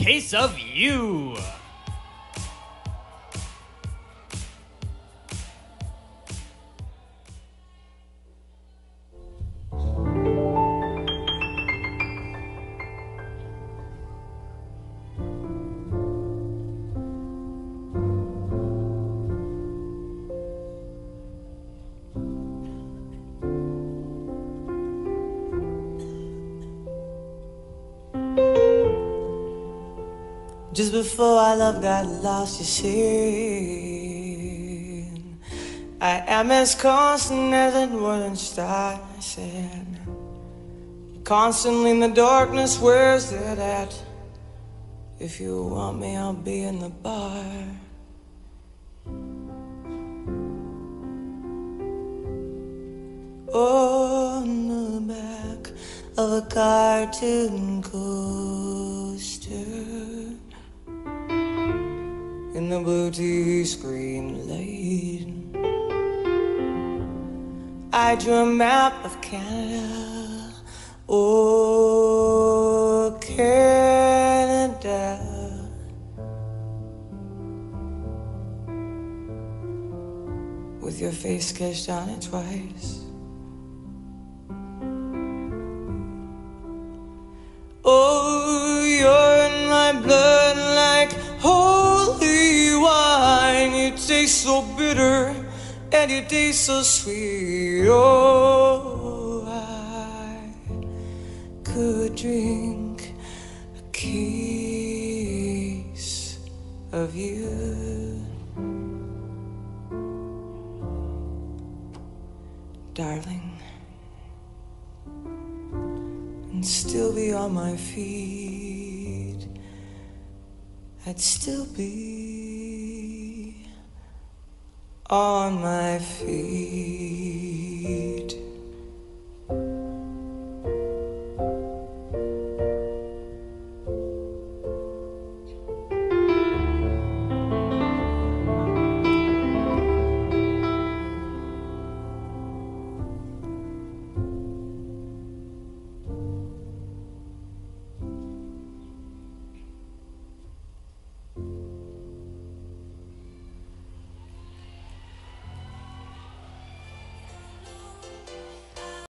Case of You. Just before our love got lost, you see, I am as constant as a northern star. I said, constantly in the darkness, where's it at? If you want me, I'll be in the bar. On the back of a cartoon coaster the blue tea screen light. I drew a map of Canada. Oh, Canada. With your face sketched on it twice. Bitter and you taste so sweet. Oh, I could drink a case of you. Darling and still be on my feet. I'd still be on my feet.